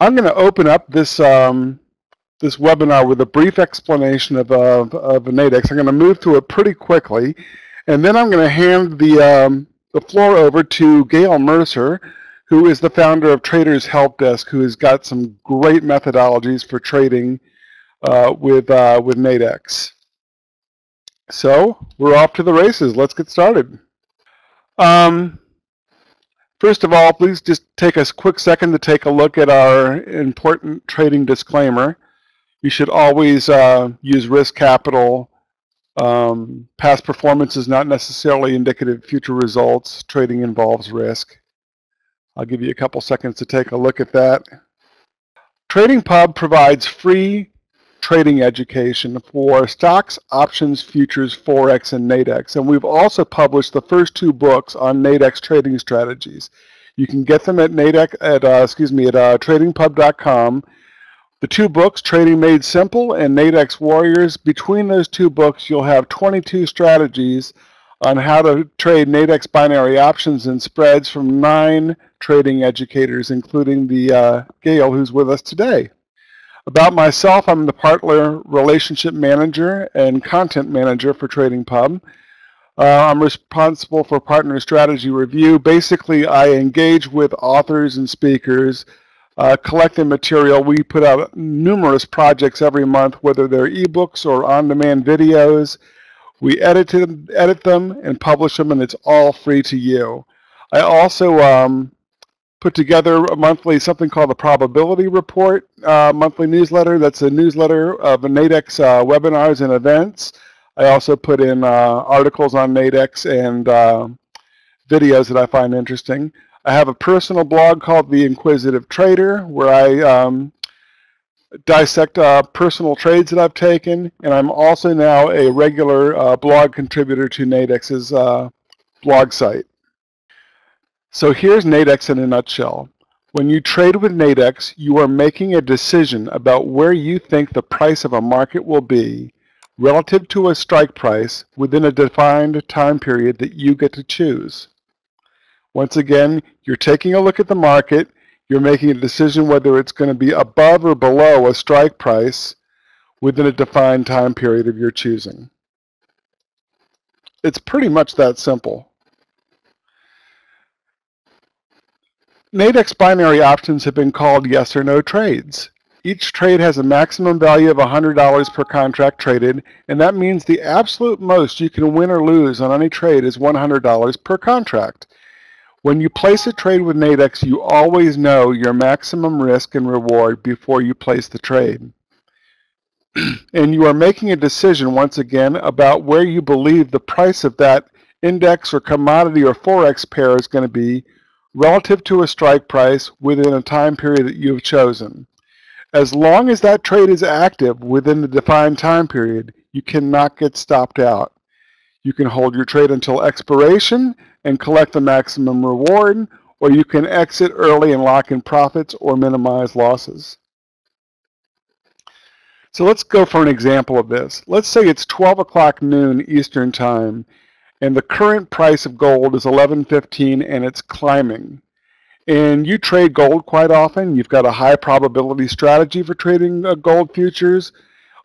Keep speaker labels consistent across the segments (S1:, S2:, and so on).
S1: I'm going to open up this um, this webinar with a brief explanation of, uh, of Nadex. I'm going to move through it pretty quickly, and then I'm going to hand the, um, the floor over to Gail Mercer, who is the founder of Traders Help Desk, who has got some great methodologies for trading uh, with, uh, with Nadex. So we're off to the races. Let's get started. Um, first of all, please just take a quick second to take a look at our important trading disclaimer. You should always uh, use risk capital. Um, past performance is not necessarily indicative of future results. Trading involves risk. I'll give you a couple seconds to take a look at that. Trading Pub provides free trading education for stocks, options, futures, forex, and Nadex. And we've also published the first two books on Nadex trading strategies. You can get them at Nadex at uh, excuse me at uh, tradingpub.com. The two books, Trading Made Simple and Nadex Warriors. Between those two books, you'll have 22 strategies on how to trade Nadex binary options and spreads from nine trading educators, including the uh, Gail, who's with us today. About myself, I'm the partner relationship manager and content manager for Trading Pub. Uh, I'm responsible for partner strategy review. Basically, I engage with authors and speakers, uh, collecting material. We put out numerous projects every month, whether they're ebooks or on-demand videos. We edit them, edit them and publish them, and it's all free to you. I also um, put together a monthly something called the probability report uh, monthly newsletter. That's a newsletter of nadex uh, webinars and events. I also put in uh, articles on nadex and uh, videos that i find interesting. I have a personal blog called the inquisitive trader where i um, dissect uh, personal trades that i've taken and i'm also now a regular uh, blog contributor to nadex's blog site so here's Nadex in a nutshell. When you trade with Nadex, you are making a decision about where you think the price of a market will be relative to a strike price within a defined time period that you get to choose. Once again, you're taking a look at the market, you're making a decision whether it's going to be above or below a strike price within a defined time period of your choosing. It's pretty much that simple. Nadex binary options have been called yes or no trades. Each trade has a maximum value of $100 per contract traded, and that means the absolute most you can win or lose on any trade is $100 per contract. When you place a trade with Nadex, you always know your maximum risk and reward before you place the trade. and you are making a decision once again about where you believe the price of that index or commodity or forex pair is going to be relative to a strike price within a time period that you have chosen. As long as that trade is active within the defined time period, you cannot get stopped out. You can hold your trade until expiration and collect the maximum reward, or you can exit early and lock in profits or minimize losses. So let's go for an example of this. Let's say it's 12 o'clock noon Eastern Time and the current price of gold is 11.15 and it's climbing. And you trade gold quite often. You've got a high probability strategy for trading uh, gold futures.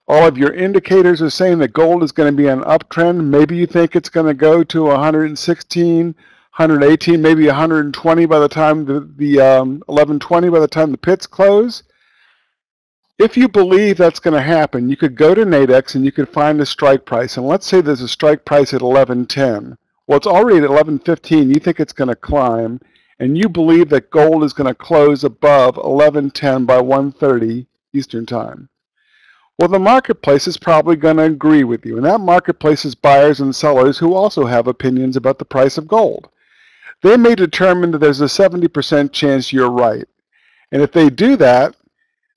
S1: All of your indicators are saying that gold is going to be an uptrend. Maybe you think it's going to go to 116, 118, maybe 120 by the time the, the um, 1120 by the time the pits close. If you believe that's going to happen, you could go to Nadex and you could find the strike price. And let's say there's a strike price at 1110. Well, it's already at 1115. You think it's going to climb, and you believe that gold is going to close above 1110 by 1:30 Eastern Time. Well, the marketplace is probably going to agree with you, and that marketplace is buyers and sellers who also have opinions about the price of gold. They may determine that there's a 70% chance you're right. And if they do that,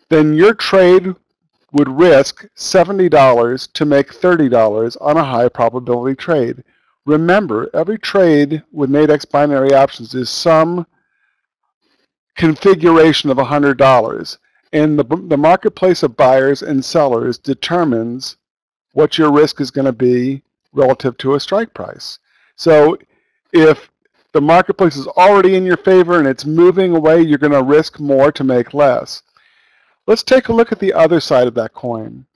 S1: then your trade would risk $70 to make $30 on a high probability trade. Remember, every trade with Nadex binary options is some configuration of $100. And the, the marketplace of buyers and sellers determines what your risk is going to be relative to a strike price. So if the marketplace is already in your favor and it's moving away, you're going to risk more to make less. Let's take a look at the other side of that coin.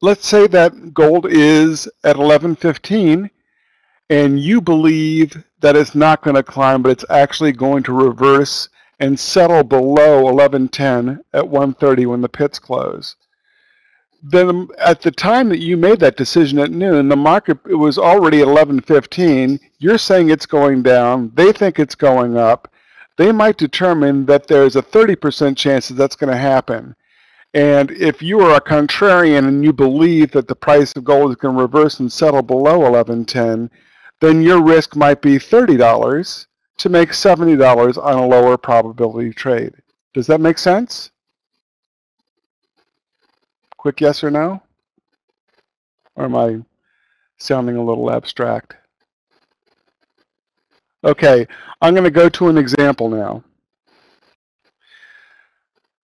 S1: Let's say that gold is at 1115 and you believe that it's not going to climb, but it's actually going to reverse and settle below 1110 at 1:30 when the pits close. Then at the time that you made that decision at noon, the market it was already at 1115. You're saying it's going down. They think it's going up. They might determine that there's a 30% chance that that's going to happen. And if you are a contrarian and you believe that the price of gold is going to reverse and settle below 1110, then your risk might be $30 to make $70 on a lower probability trade. Does that make sense? Quick yes or no? Or am I sounding a little abstract? Okay, I'm going to go to an example now.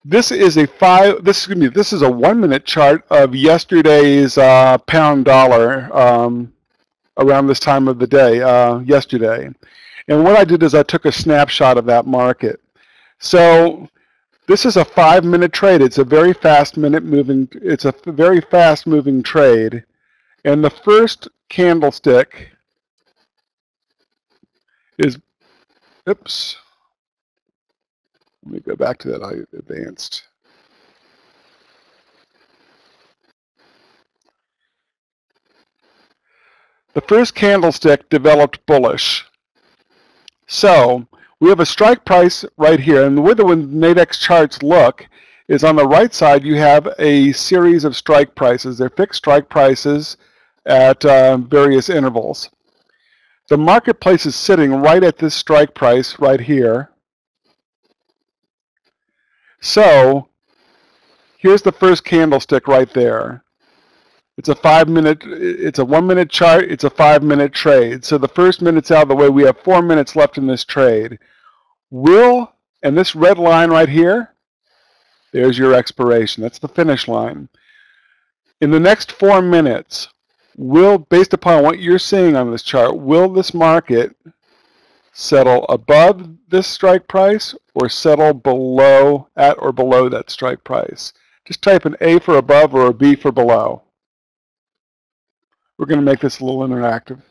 S1: This is a five. This excuse me. This is a one-minute chart of yesterday's uh, pound dollar um, around this time of the day uh, yesterday. And what I did is I took a snapshot of that market. So this is a five minute trade. It's a very fast minute moving, it's a very fast moving trade. And the first candlestick is, oops, let me go back to that I advanced. The first candlestick developed bullish. So we have a strike price right here. And the way the Nadex charts look is on the right side you have a series of strike prices. They're fixed strike prices at uh, various intervals. The marketplace is sitting right at this strike price right here. So here's the first candlestick right there. It's a five minute, it's a one minute chart, it's a five minute trade. So the first minute's out of the way, we have four minutes left in this trade. Will, and this red line right here, there's your expiration. That's the finish line. In the next four minutes, will, based upon what you're seeing on this chart, will this market settle above this strike price or settle below, at or below that strike price? Just type an A for above or a B for below. We're going to make this a little interactive.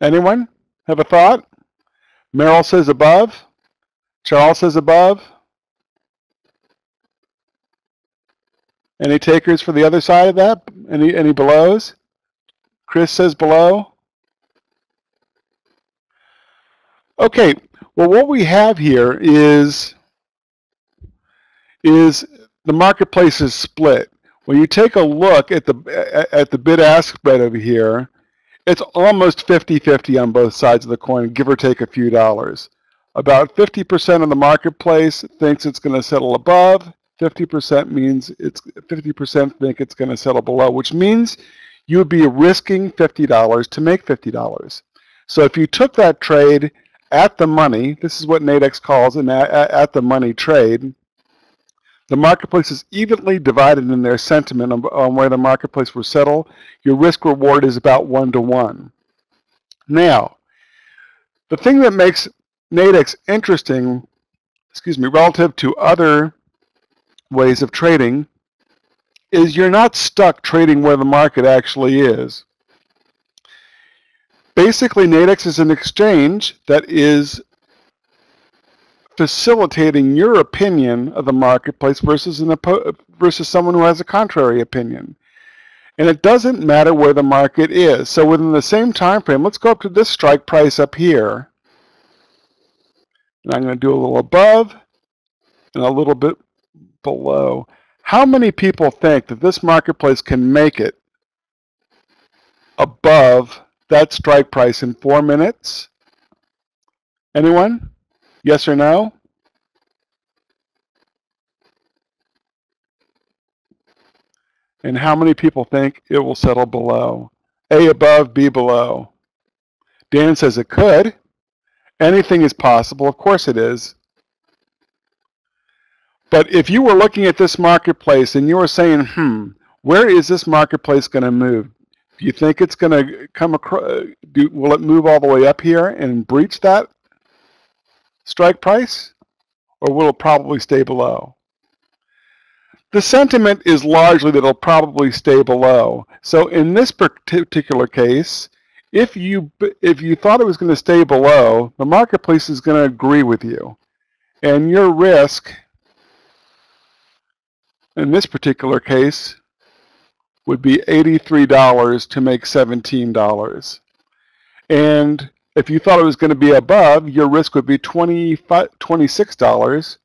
S1: Anyone have a thought? Merrill says above. Charles says above. Any takers for the other side of that? Any any belows? Chris says below. Okay, well what we have here is is the marketplace is split. When you take a look at the at the bid-ask spread over here, it's almost 50-50 on both sides of the coin, give or take a few dollars. About 50% of the marketplace thinks it's going to settle above. 50% means it's 50% think it's going to settle below, which means you would be risking $50 to make $50. So if you took that trade at the money, this is what Nadex calls an at the money trade, the marketplace is evenly divided in their sentiment on, on where the marketplace will settle. Your risk reward is about one to one. Now, the thing that makes Nadex interesting, excuse me, relative to other ways of trading is you're not stuck trading where the market actually is. Basically, Nadex is an exchange that is facilitating your opinion of the marketplace versus an versus someone who has a contrary opinion. And it doesn't matter where the market is. So within the same time frame, let's go up to this strike price up here. And I'm going to do a little above and a little bit below. How many people think that this marketplace can make it above that strike price in four minutes? Anyone? Yes or no? And how many people think it will settle below? A above, B below. Dan says it could. Anything is possible. Of course it is. But if you were looking at this marketplace and you were saying, hmm, where is this marketplace going to move? Do you think it's going to come across, do, will it move all the way up here and breach that strike price? Or will it probably stay below? The sentiment is largely that it'll probably stay below. So in this particular case, if you if you thought it was going to stay below, the marketplace is going to agree with you. And your risk in this particular case would be $83 to make $17. And if you thought it was going to be above, your risk would be $26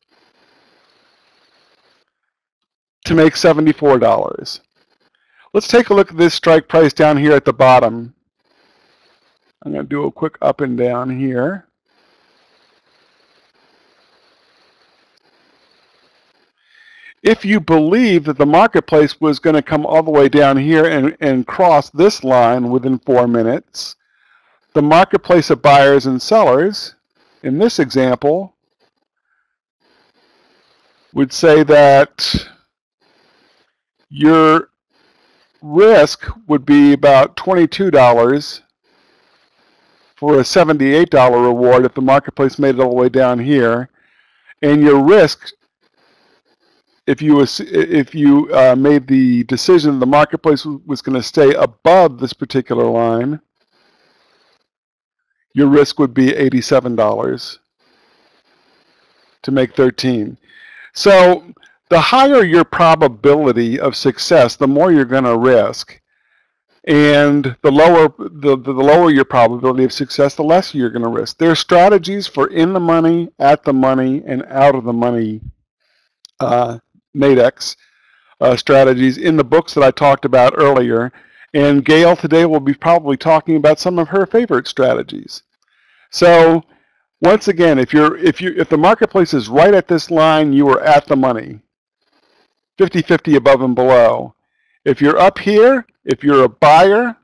S1: to make $74. Let's take a look at this strike price down here at the bottom. I'm going to do a quick up and down here. If you believe that the marketplace was going to come all the way down here and, and cross this line within four minutes, the marketplace of buyers and sellers, in this example, would say that your risk would be about $22 for a $78 reward if the marketplace made it all the way down here. And your risk, if you if you uh, made the decision the marketplace was going to stay above this particular line, your risk would be $87 to make 13. So the higher your probability of success, the more you're going to risk. And the lower the, the lower your probability of success, the less you're going to risk. There are strategies for in the money, at the money, and out of the money uh, Nadex uh, strategies in the books that I talked about earlier. And Gail today will be probably talking about some of her favorite strategies. So once again, if you're if you if the marketplace is right at this line, you are at the money. 50-50 above and below. If you're up here, if you're a buyer,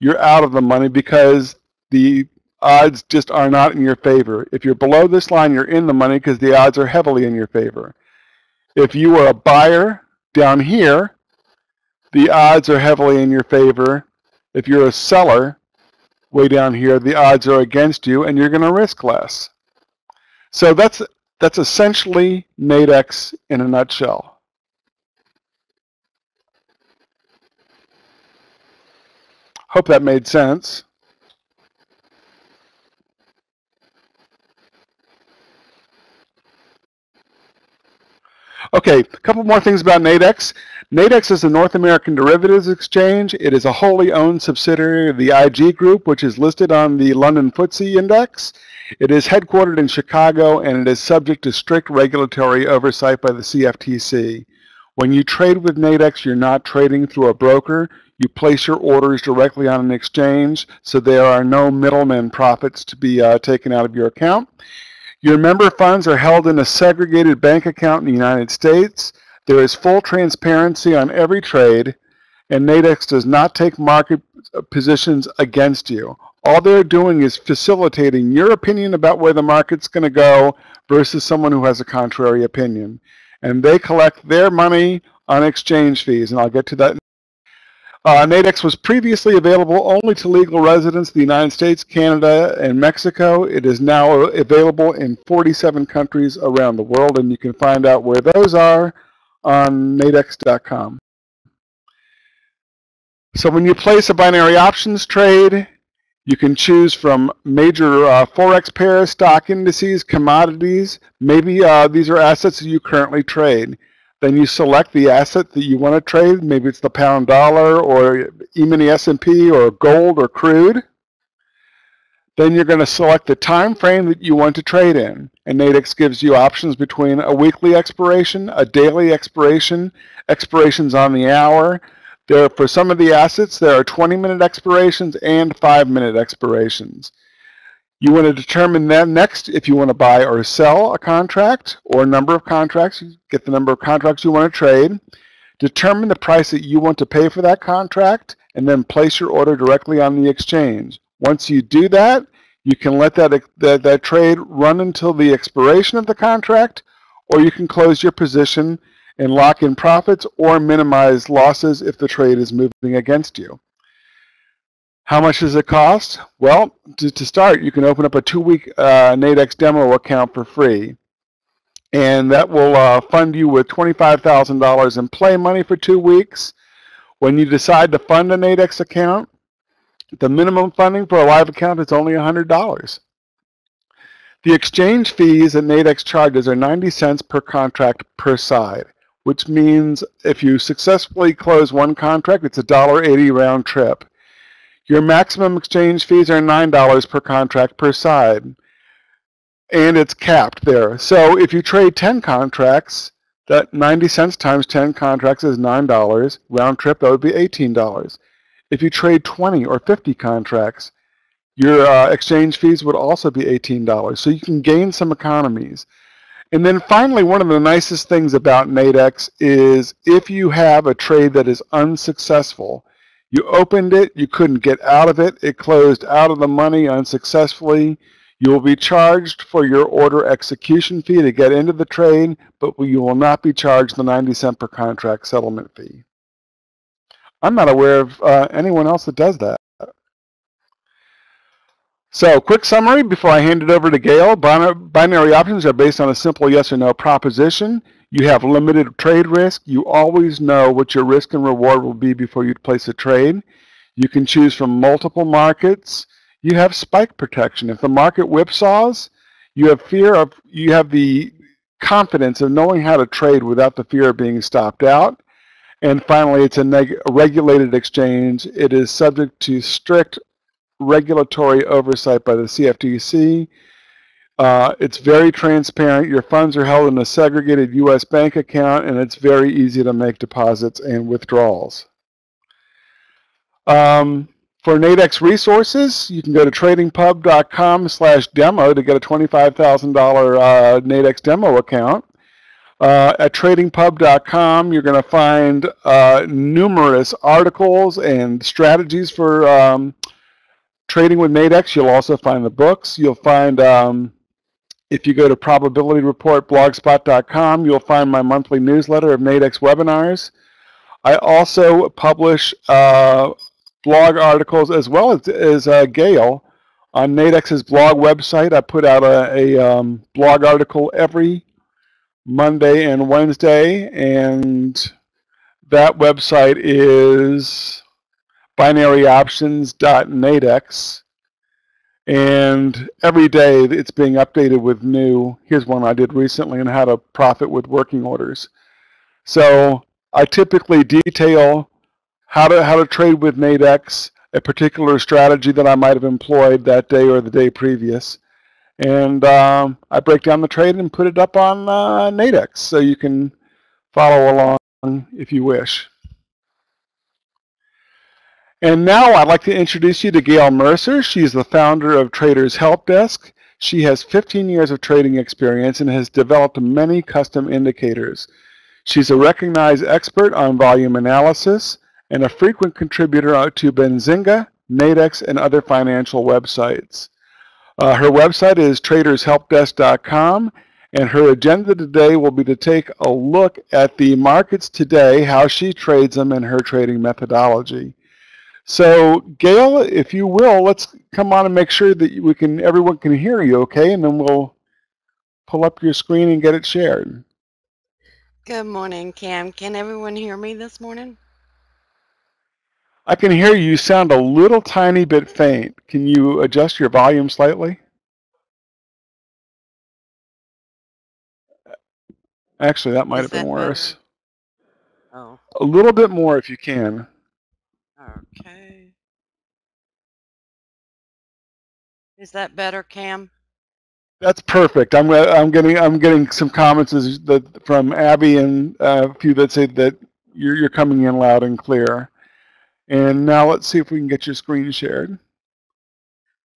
S1: you're out of the money because the odds just are not in your favor. If you're below this line, you're in the money because the odds are heavily in your favor. If you are a buyer down here, the odds are heavily in your favor. If you're a seller way down here, the odds are against you and you're going to risk less. So that's that's essentially Nadex in a nutshell. Hope that made sense. Okay, a couple more things about Nadex. Nadex is a North American derivatives exchange. It is a wholly owned subsidiary of the IG Group, which is listed on the London FTSE Index. It is headquartered in Chicago and it is subject to strict regulatory oversight by the CFTC. When you trade with Nadex, you're not trading through a broker. You place your orders directly on an exchange, so there are no middlemen profits to be uh, taken out of your account. Your member funds are held in a segregated bank account in the United States. There is full transparency on every trade, and Nadex does not take market uh, positions against you. All they're doing is facilitating your opinion about where the market's going to go versus someone who has a contrary opinion. And they collect their money on exchange fees, and I'll get to that. Uh, Nadex was previously available only to legal residents of the United States, Canada, and Mexico. It is now available in 47 countries around the world, and you can find out where those are on nadex.com. So when you place a binary options trade, you can choose from major uh, Forex pairs, stock indices, commodities. Maybe uh, these are assets that you currently trade. Then you select the asset that you want to trade. Maybe it's the pound dollar or E-mini S&P or gold or crude. Then you're going to select the time frame that you want to trade in. And Nadex gives you options between a weekly expiration, a daily expiration, expirations on the hour, there, for some of the assets, there are 20-minute expirations and 5-minute expirations. You want to determine then next if you want to buy or sell a contract or a number of contracts. Get the number of contracts you want to trade. Determine the price that you want to pay for that contract and then place your order directly on the exchange. Once you do that, you can let that, that, that trade run until the expiration of the contract or you can close your position and lock in profits or minimize losses if the trade is moving against you. How much does it cost? Well, to, to start, you can open up a two-week uh, Nadex demo account for free. And that will uh, fund you with $25,000 in play money for two weeks. When you decide to fund a Nadex account, the minimum funding for a live account is only $100. The exchange fees that Nadex charges are 90 cents per contract per side, which means if you successfully close one contract, it's a $1.80 round trip. Your maximum exchange fees are $9 per contract per side, and it's capped there. So if you trade 10 contracts, that 90 cents times 10 contracts is $9. Round trip, that would be $18. If you trade 20 or 50 contracts, your uh, exchange fees would also be $18. So you can gain some economies. And then finally, one of the nicest things about Nadex is if you have a trade that is unsuccessful, you opened it, you couldn't get out of it, it closed out of the money unsuccessfully, you will be charged for your order execution fee to get into the trade, but you will not be charged the 90 cent per contract settlement fee. I'm not aware of uh, anyone else that does that. So, quick summary before I hand it over to Gail. Binary options are based on a simple yes or no proposition. You have limited trade risk. You always know what your risk and reward will be before you place a trade. You can choose from multiple markets. You have spike protection. If the market whipsaws, you have fear of you have the confidence of knowing how to trade without the fear of being stopped out. And finally, it's a, a regulated exchange. It is subject to strict regulatory oversight by the CFTC. Uh, it's very transparent. Your funds are held in a segregated U.S. bank account, and it's very easy to make deposits and withdrawals. Um, for Nadex resources, you can go to tradingpub.com slash demo to get a $25,000 uh, Nadex demo account. Uh, at tradingpub.com, you're going to find uh, numerous articles and strategies for um, trading with Nadex. You'll also find the books. You'll find, um, if you go to probabilityreportblogspot.com, you'll find my monthly newsletter of Nadex webinars. I also publish uh, blog articles as well as, as uh, Gail on Nadex's blog website. I put out a, a um, blog article every Monday and Wednesday, and that website is binaryoptions.nadex. And every day it's being updated with new. Here's one I did recently on how to profit with working orders. So I typically detail how to how to trade with Nadex, a particular strategy that I might have employed that day or the day previous, and um, I break down the trade and put it up on uh, Nadex so you can follow along if you wish. And now I'd like to introduce you to Gail Mercer. She's the founder of Traders Help Desk. She has 15 years of trading experience and has developed many custom indicators. She's a recognized expert on volume analysis and a frequent contributor to Benzinga, Nadex, and other financial websites. Uh, her website is tradershelpdesk.com, and her agenda today will be to take a look at the markets today, how she trades them, and her trading methodology. So, Gail, if you will, let's come on and make sure that we can everyone can hear you, okay? And then we'll pull up your screen and get it shared.
S2: Good morning, Cam. Can everyone hear me this morning?
S1: I can hear you. You sound a little tiny bit faint. Can you adjust your volume slightly? Actually, that might Is have been worse. Oh. A little bit more if you can.
S2: Okay. Is that better, Cam?
S1: That's perfect. I'm uh, I'm getting I'm getting some comments that from Abby and uh, a few that say that you're you're coming in loud and clear. And now let's see if we can get your screen shared.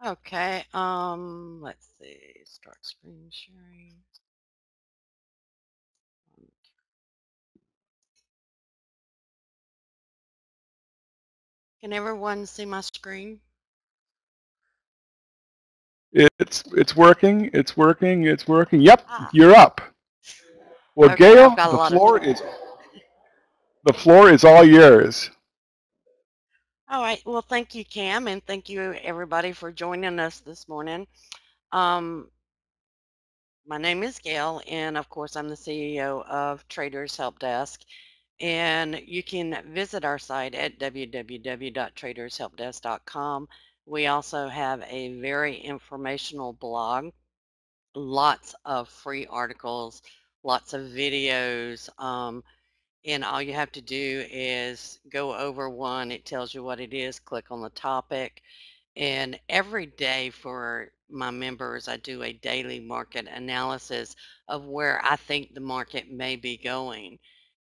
S2: Okay. Um. Let's see. Start screen sharing. Can everyone see my screen?
S1: It's it's working. It's working. It's working. Yep, ah. you're up. Well,
S2: Okay,
S1: Gail,
S2: I've got a
S1: the floor is the floor is all yours.
S2: All right. Well, thank you, Cam, and thank you everybody for joining us this morning. Um, my name is Gail, and of course, I'm the CEO of Traders Help Desk. And you can visit our site at www.tradershelpdesk.com. We also have a very informational blog, lots of free articles, lots of videos. Um, and all you have to do is go over one. It tells you what it is. Click on the topic. And every day for my members, I do a daily market analysis of where I think the market may be going.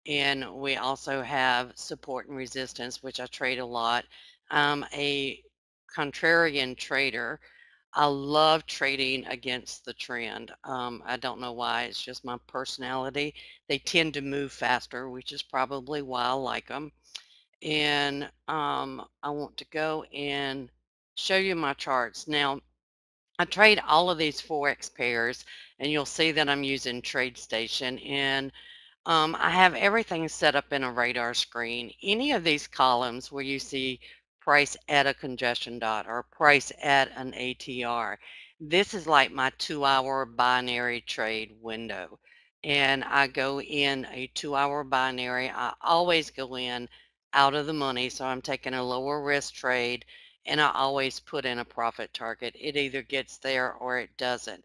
S2: And we also have support and resistance, which I trade a lot. I'm a contrarian trader. I love trading against the trend. Um, I don't know why. It's just my personality. They tend to move faster, which is probably why I like them. And um, I want to go and show you my charts. Now, I trade all of these Forex pairs, and you'll see that I'm using TradeStation. And um, I have everything set up in a radar screen. Any of these columns where you see price at a congestion dot or price at an ATR. This is like my two hour binary trade window. And I go in a two hour binary. I always go in out of the money. So I'm taking a lower risk trade and I always put in a profit target. It either gets there or it doesn't.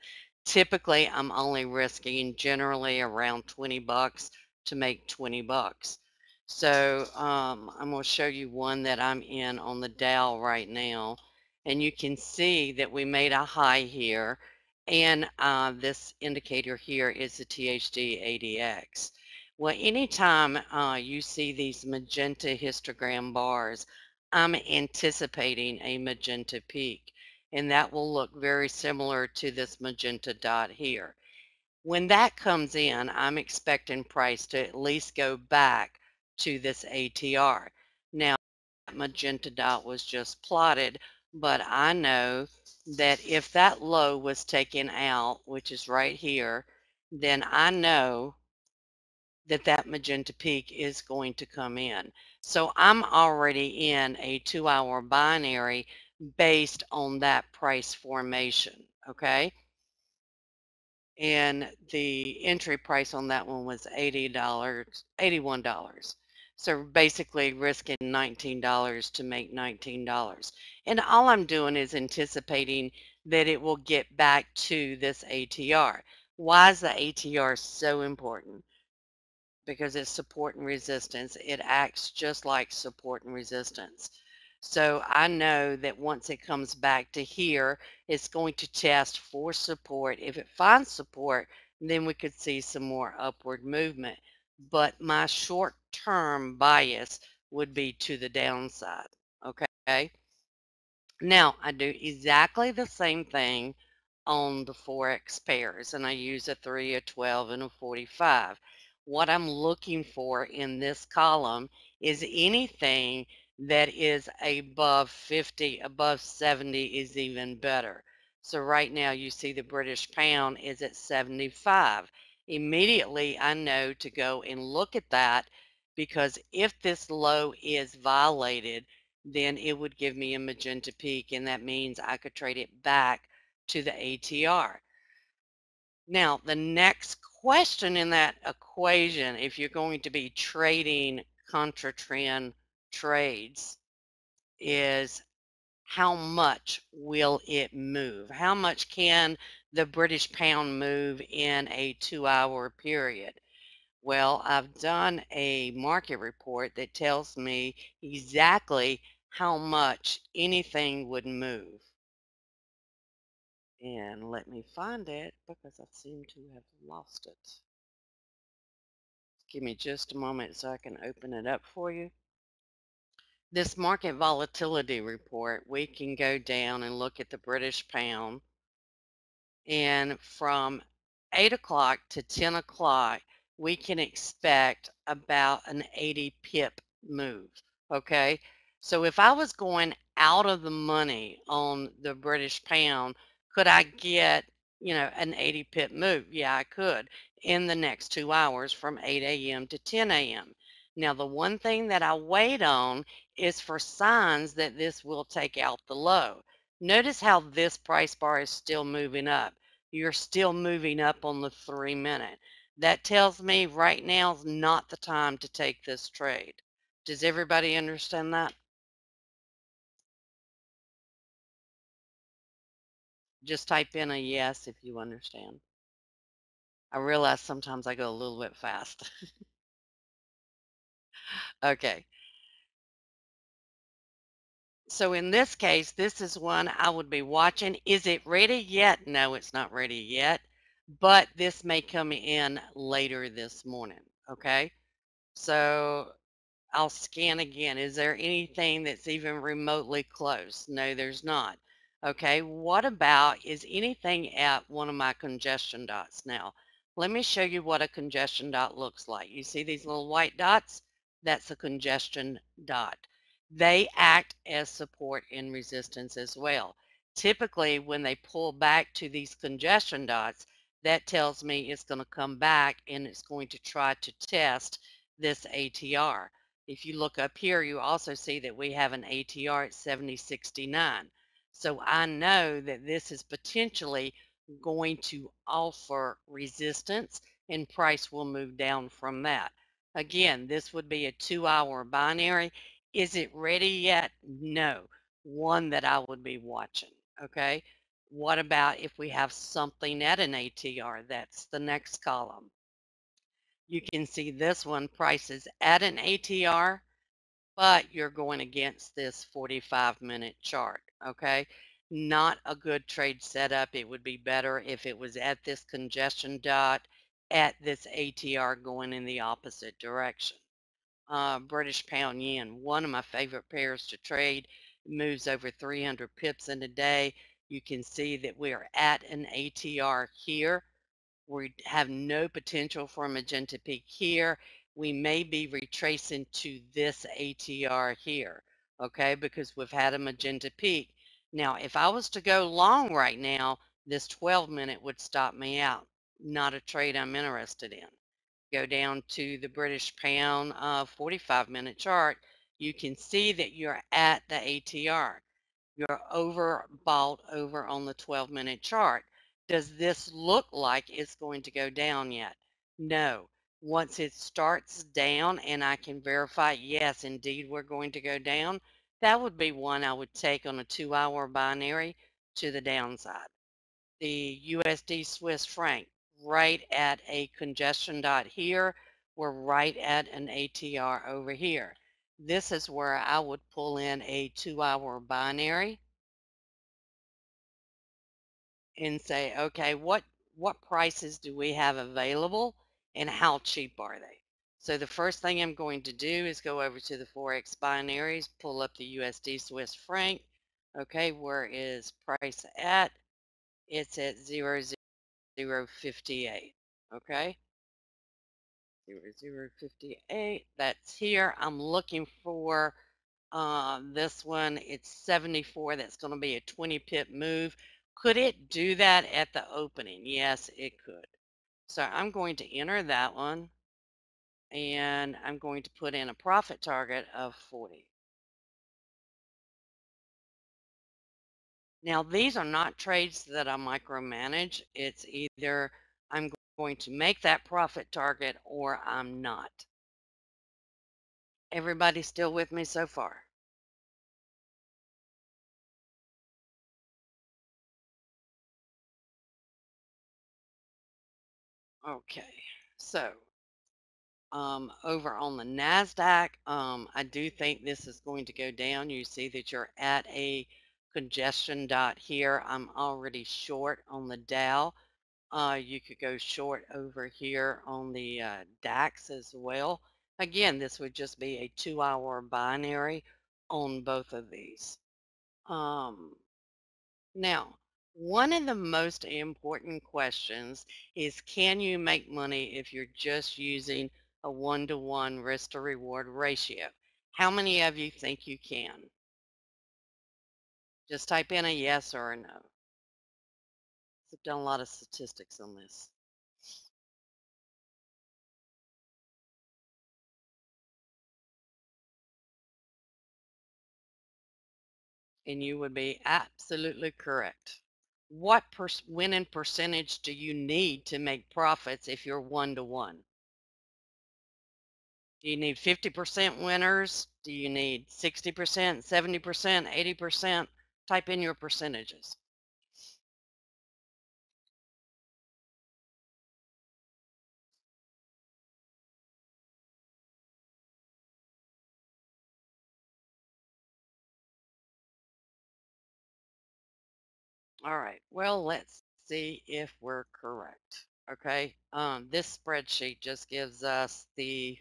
S2: Typically, I'm only risking generally around 20 bucks to make 20 bucks. So um, I'm going to show you one that I'm in on the Dow right now. And you can see that we made a high here. And uh, this indicator here is the THD ADX. Well, anytime uh, you see these magenta histogram bars, I'm anticipating a magenta peak. And that will look very similar to this magenta dot here. When that comes in, I'm expecting price to at least go back to this ATR. Now, that magenta dot was just plotted, but I know that if that low was taken out, which is right here, then I know that that magenta peak is going to come in. So I'm already in a two hour binary based on that price formation, okay? And the entry price on that one was $80, $81. So basically risking $19 to make $19. And all I'm doing is anticipating that it will get back to this ATR. Why is the ATR so important? Because it's support and resistance. It acts just like support and resistance. So I know that once it comes back to here, it's going to test for support. If it finds support, then we could see some more upward movement but my short-term bias would be to the downside, okay? Now, I do exactly the same thing on the Forex pairs, and I use a 3, a 12, and a 45. What I'm looking for in this column is anything that is above 50, above 70 is even better. So right now you see the British pound is at 75 immediately I know to go and look at that because if this low is violated, then it would give me a magenta peak and that means I could trade it back to the ATR. Now, the next question in that equation, if you're going to be trading contra trend trades, is how much will it move? How much can the British pound move in a two hour period? Well, I've done a market report that tells me exactly how much anything would move. And let me find it because I seem to have lost it. Give me just a moment so I can open it up for you this market volatility report, we can go down and look at the British pound. And from 8 o'clock to 10 o'clock, we can expect about an 80 pip move. Okay. So if I was going out of the money on the British pound, could I get you know, an 80 pip move. Yeah, I could in the next two hours from 8 a.m. to 10 a.m. Now, the one thing that I wait on is for signs that this will take out the low. Notice how this price bar is still moving up. You're still moving up on the three minute. That tells me right now is not the time to take this trade. Does everybody understand that? Just type in a yes if you understand. I realize sometimes I go a little bit fast. okay. So in this case, this is one I would be watching. Is it ready yet? No, it's not ready yet, but this may come in later this morning. Okay. So I'll scan again. Is there anything that's even remotely close? No, there's not. Okay. What about is anything at one of my congestion dots? Now, let me show you what a congestion dot looks like. You see these little white dots? That's a congestion dot they act as support and resistance as well. Typically, when they pull back to these congestion dots, that tells me it's going to come back and it's going to try to test this ATR. If you look up here, you also see that we have an ATR at 7069. So I know that this is potentially going to offer resistance and price will move down from that. Again, this would be a two hour binary is it ready yet? No. One that I would be watching. Okay. What about if we have something at an ATR? That's the next column. You can see this one prices at an ATR, but you're going against this 45 minute chart. Okay. Not a good trade setup. It would be better if it was at this congestion dot at this ATR going in the opposite direction uh, British pound yen, one of my favorite pairs to trade. It moves over 300 pips in a day. You can see that we are at an ATR here. We have no potential for a magenta peak here. We may be retracing to this ATR here, okay, because we've had a magenta peak. Now, if I was to go long right now, this 12 minute would stop me out. Not a trade I'm interested in go down to the British pound uh, 45 minute chart, you can see that you're at the ATR. You're overbought over on the 12 minute chart. Does this look like it's going to go down yet? No. Once it starts down and I can verify, yes, indeed, we're going to go down, that would be one I would take on a two hour binary to the downside. The USD Swiss franc, right at a congestion dot here. We're right at an ATR over here. This is where I would pull in a two hour binary and say, okay, what, what prices do we have available and how cheap are they? So the first thing I'm going to do is go over to the Forex binaries, pull up the USD Swiss franc. Okay, where is price at? It's at 0, 058. Okay. 0058. That's here. I'm looking for uh, this one. It's 74. That's going to be a 20 pip move. Could it do that at the opening? Yes, it could. So I'm going to enter that one and I'm going to put in a profit target of 40. Now, these are not trades that I micromanage. It's either I'm going to make that profit target or I'm not. Everybody still with me so far? Okay, so um, over on the NASDAQ, um, I do think this is going to go down. You see that you're at a congestion dot here. I'm already short on the Dow. Uh, you could go short over here on the uh, DAX as well. Again, this would just be a two hour binary on both of these. Um, now, one of the most important questions is can you make money if you're just using a one-to-one risk to reward ratio? How many of you think you can? Just type in a yes or a no. I've done a lot of statistics on this. And you would be absolutely correct. What winning percentage do you need to make profits if you're one to one? Do you need 50% winners? Do you need 60%, 70%, 80%? Type in your percentages. All right, well, let's see if we're correct. Okay, um, this spreadsheet just gives us the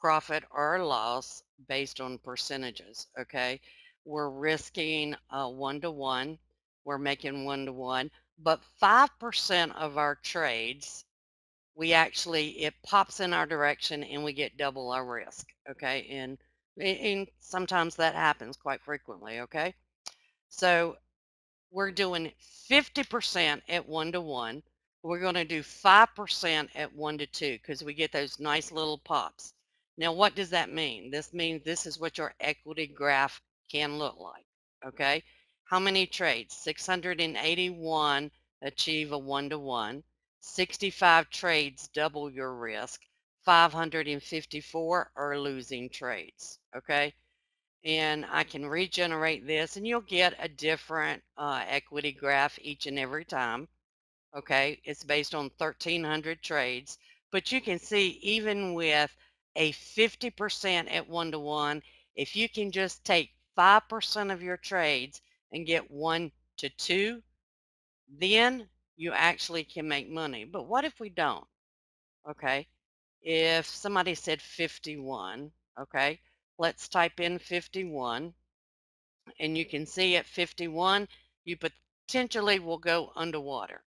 S2: profit or loss based on percentages. Okay, we're risking one to one, we're making one to one, but 5% of our trades, we actually, it pops in our direction and we get double our risk. Okay, and, and sometimes that happens quite frequently. Okay, so we're doing 50% at one to one. We're going to do 5% at one to two because we get those nice little pops. Now, what does that mean? This means this is what your equity graph can look like. Okay. How many trades? 681 achieve a one to one. 65 trades double your risk. 554 are losing trades. Okay and I can regenerate this and you'll get a different uh, equity graph each and every time. Okay, it's based on 1300 trades, but you can see even with a 50% at one to one, if you can just take 5% of your trades and get one to two, then you actually can make money. But what if we don't? Okay, if somebody said 51, okay, Let's type in 51 and you can see at 51 you potentially will go underwater.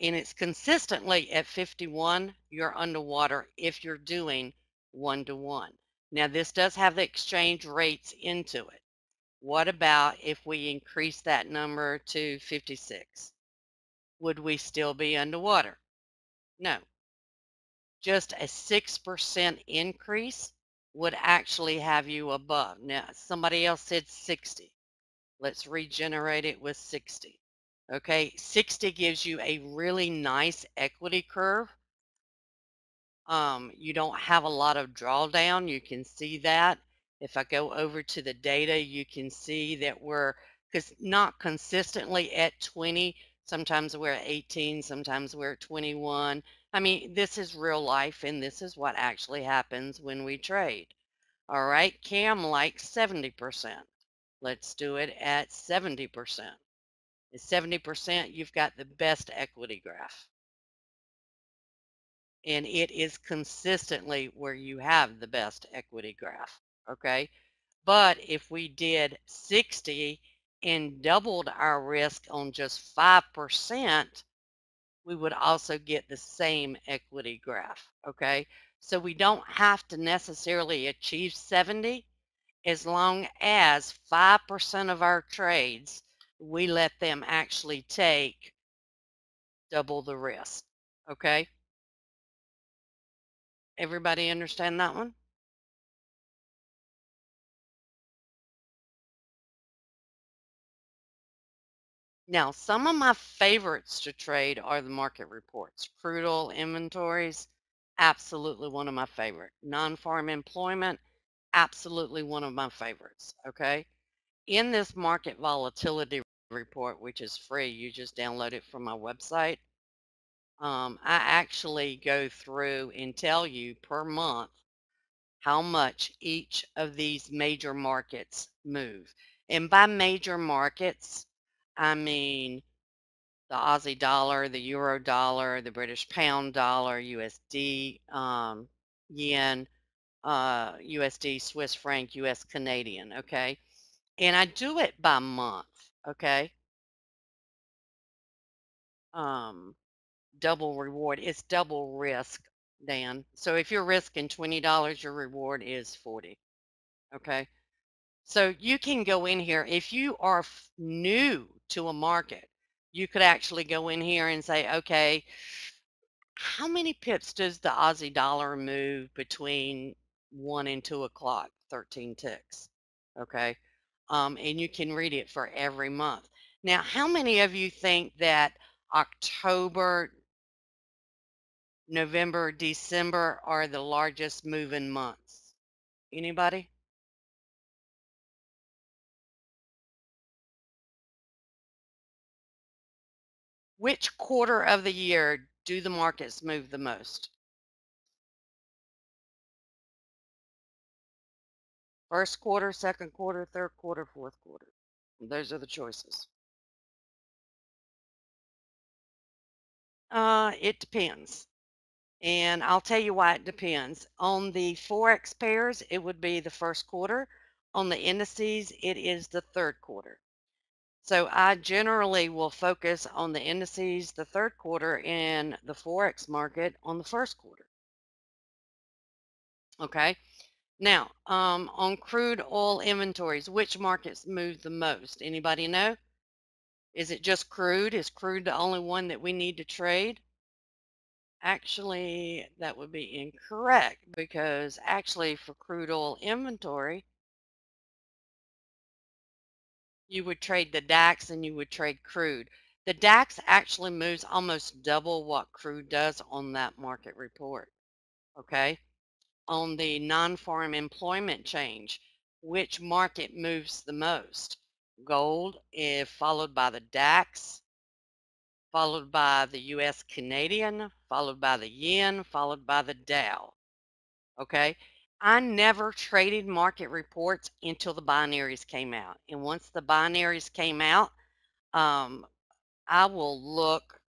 S2: And it's consistently at 51 you're underwater if you're doing one to one. Now this does have the exchange rates into it. What about if we increase that number to 56? Would we still be underwater? No. Just a 6% increase would actually have you above. Now, somebody else said 60. Let's regenerate it with 60. Okay, 60 gives you a really nice equity curve. Um, you don't have a lot of drawdown. You can see that. If I go over to the data, you can see that we're because not consistently at 20. Sometimes we're at 18, sometimes we're at 21. I mean, this is real life, and this is what actually happens when we trade. All right, Cam likes 70%. Let's do it at 70%. At 70%, you've got the best equity graph. And it is consistently where you have the best equity graph, okay? But if we did 60 and doubled our risk on just 5%, we would also get the same equity graph, okay? So we don't have to necessarily achieve 70 as long as 5% of our trades, we let them actually take double the risk, okay? Everybody understand that one? Now, some of my favorites to trade are the market reports, crude oil inventories, absolutely one of my favorite. Non-farm employment, absolutely one of my favorites, okay? In this market volatility report, which is free, you just download it from my website, um, I actually go through and tell you per month how much each of these major markets move. And by major markets, I mean the Aussie dollar, the euro dollar, the British pound dollar, USD, um, yen, uh, USD, Swiss franc, US Canadian, okay? And I do it by month, okay? Um, double reward. It's double risk, Dan. So if you're risking $20, your reward is 40, okay? So you can go in here. If you are new to a market, you could actually go in here and say, okay, how many pips does the Aussie dollar move between one and two o'clock? 13 ticks. Okay. Um, and you can read it for every month. Now, how many of you think that October, November, December are the largest moving months? Anybody? Which quarter of the year do the markets move the most? First quarter, second quarter, third quarter, fourth quarter. Those are the choices. Uh, it depends. And I'll tell you why it depends. On the Forex pairs, it would be the first quarter. On the indices, it is the third quarter. So I generally will focus on the indices the third quarter and the Forex market on the first quarter. Okay. Now, um, on crude oil inventories, which markets move the most? Anybody know? Is it just crude? Is crude the only one that we need to trade? Actually, that would be incorrect because actually for crude oil inventory, you would trade the DAX and you would trade crude. The DAX actually moves almost double what crude does on that market report. Okay. On the non-farm employment change, which market moves the most? Gold, if followed by the DAX, followed by the US Canadian, followed by the yen, followed by the Dow. Okay. I never traded market reports until the binaries came out. And once the binaries came out, um, I will look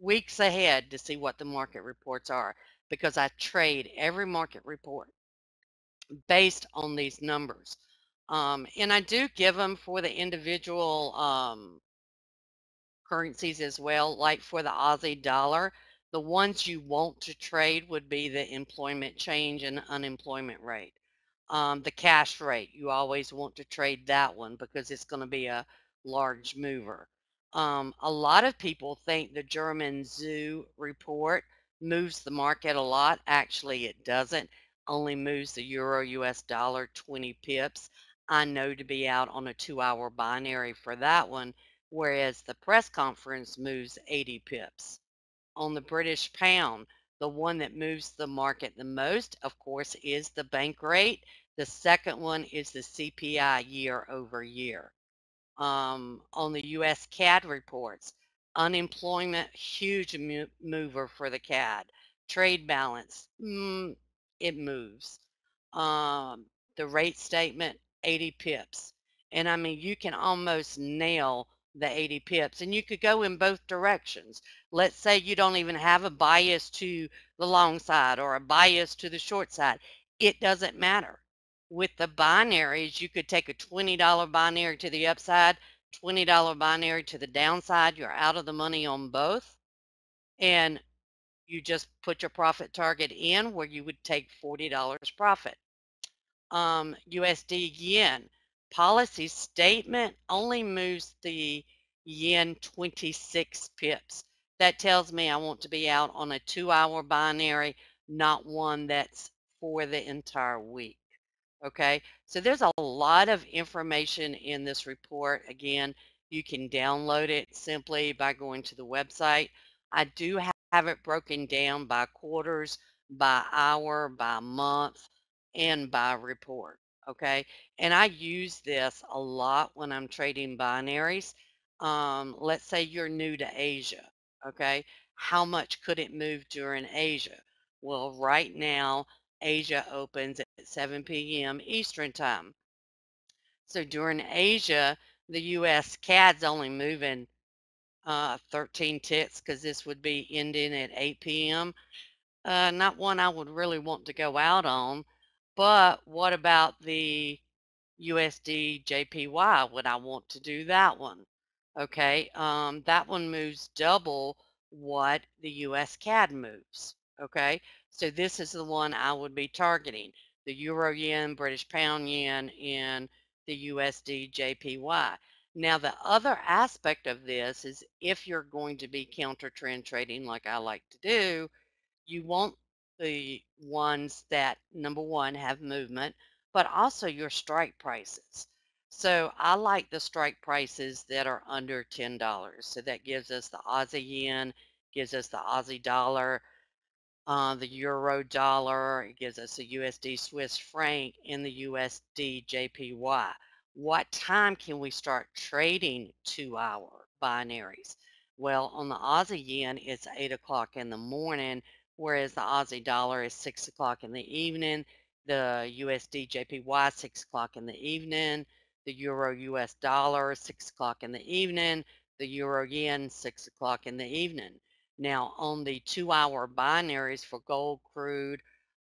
S2: weeks ahead to see what the market reports are because I trade every market report based on these numbers. Um, and I do give them for the individual um, currencies as well, like for the Aussie dollar. The ones you want to trade would be the employment change and unemployment rate. Um, the cash rate, you always want to trade that one because it's going to be a large mover. Um, a lot of people think the German ZEW report moves the market a lot. Actually, it doesn't. Only moves the euro US dollar 20 pips. I know to be out on a two hour binary for that one, whereas the press conference moves 80 pips on the British pound. The one that moves the market the most, of course, is the bank rate. The second one is the CPI year over year. Um, on the US CAD reports, unemployment, huge mover for the CAD. Trade balance, mm, it moves. Um, the rate statement, 80 pips. And I mean, you can almost nail the 80 pips. And you could go in both directions. Let's say you don't even have a bias to the long side or a bias to the short side. It doesn't matter. With the binaries, you could take a $20 binary to the upside, $20 binary to the downside. You're out of the money on both. And you just put your profit target in where you would take $40 profit. Um, USD yen policy statement only moves the yen 26 pips. That tells me I want to be out on a two hour binary, not one that's for the entire week. Okay, so there's a lot of information in this report. Again, you can download it simply by going to the website. I do have it broken down by quarters, by hour, by month, and by report okay? And I use this a lot when I'm trading binaries. Um, let's say you're new to Asia, okay? How much could it move during Asia? Well, right now, Asia opens at 7 p.m. Eastern Time. So during Asia, the U.S. CAD's only moving uh, 13 ticks because this would be ending at 8 p.m. Uh, not one I would really want to go out on. But what about the USD JPY? Would I want to do that one? Okay, um, that one moves double what the US CAD moves. Okay, so this is the one I would be targeting the Euro Yen, British Pound Yen, and the USD JPY. Now, the other aspect of this is if you're going to be counter trend trading like I like to do, you want the ones that, number one, have movement, but also your strike prices. So I like the strike prices that are under $10. So that gives us the Aussie yen, gives us the Aussie dollar, uh, the euro dollar, it gives us the USD Swiss franc, and the USD JPY. What time can we start trading two hour binaries? Well, on the Aussie yen, it's 8 o'clock in the morning, whereas the Aussie dollar is 6 o'clock in the evening, the USD JPY 6 o'clock in the evening, the euro US dollar 6 o'clock in the evening, the euro yen 6 o'clock in the evening. Now on the two hour binaries for gold, crude,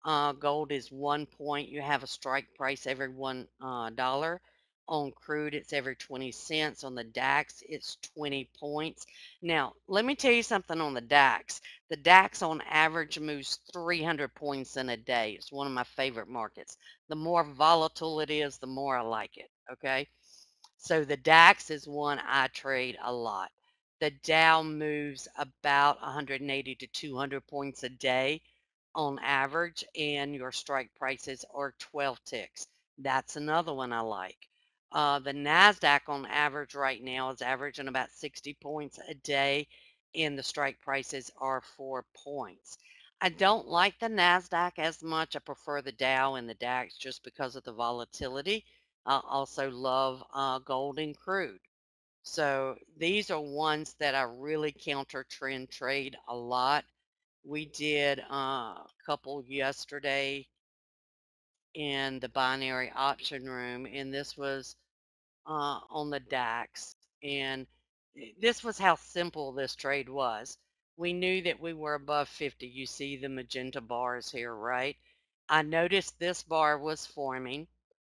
S2: uh, gold is one point. You have a strike price every one uh, dollar. On crude, it's every 20 cents. On the DAX, it's 20 points. Now, let me tell you something on the DAX. The DAX on average moves 300 points in a day. It's one of my favorite markets. The more volatile it is, the more I like it. Okay. So the DAX is one I trade a lot the Dow moves about 180 to 200 points a day on average, and your strike prices are 12 ticks. That's another one I like. Uh, the NASDAQ on average right now is averaging about 60 points a day, and the strike prices are four points. I don't like the NASDAQ as much. I prefer the Dow and the DAX just because of the volatility. I also love uh, gold and crude. So these are ones that I really counter trend trade a lot. We did uh, a couple yesterday in the binary option room, and this was uh, on the DAX. And this was how simple this trade was. We knew that we were above 50. You see the magenta bars here, right? I noticed this bar was forming.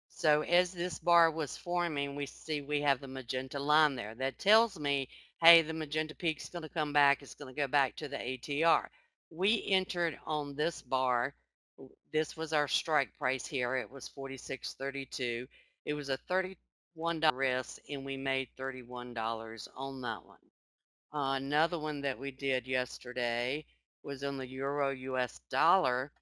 S2: So as this bar was forming, we see we have the magenta line there. That tells me, hey, the magenta peak is going to come back. It's going to go back to the ATR. We entered on this bar. This was our strike price here. It was 46.32. It was a $31 risk, and we made $31 on that one. Uh, another one that we did yesterday was on the Euro US dollar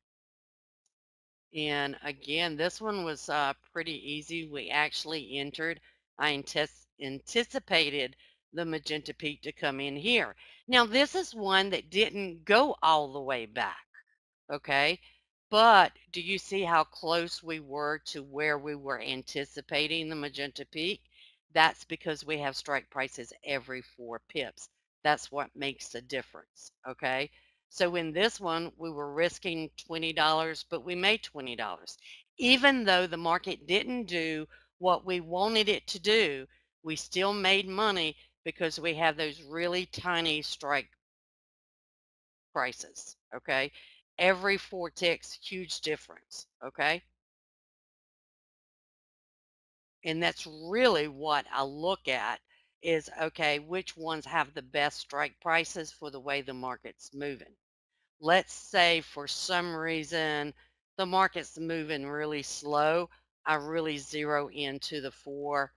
S2: and again, this one was uh, pretty easy. We actually entered, I anticipated the magenta peak to come in here. Now, this is one that didn't go all the way back, okay? But do you see how close we were to where we were anticipating the magenta peak? That's because we have strike prices every four pips. That's what makes the difference, okay? So in this one, we were risking $20, but we made $20. Even though the market didn't do what we wanted it to do, we still made money because we have those really tiny strike prices. Okay. Every four ticks, huge difference. Okay. And that's really what I look at is okay, which ones have the best strike prices for the way the market's moving let's say for some reason the market's moving really slow, I really zero into the four